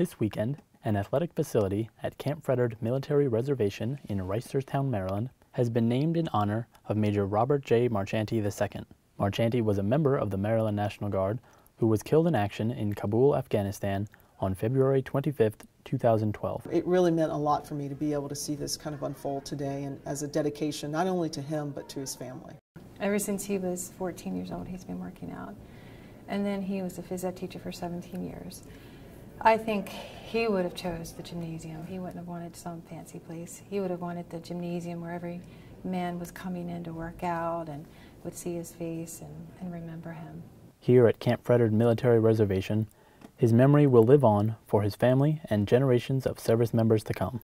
This weekend, an athletic facility at Camp Fretterd Military Reservation in Reisterstown, Maryland, has been named in honor of Major Robert J. Marchanti II. Marchanti was a member of the Maryland National Guard who was killed in action in Kabul, Afghanistan on February 25, 2012. It really meant a lot for me to be able to see this kind of unfold today and as a dedication not only to him but to his family. Ever since he was 14 years old, he's been working out. And then he was a phys ed teacher for 17 years. I think he would have chose the gymnasium. He wouldn't have wanted some fancy place. He would have wanted the gymnasium where every man was coming in to work out and would see his face and, and remember him. Here at Camp Fretterd Military Reservation, his memory will live on for his family and generations of service members to come.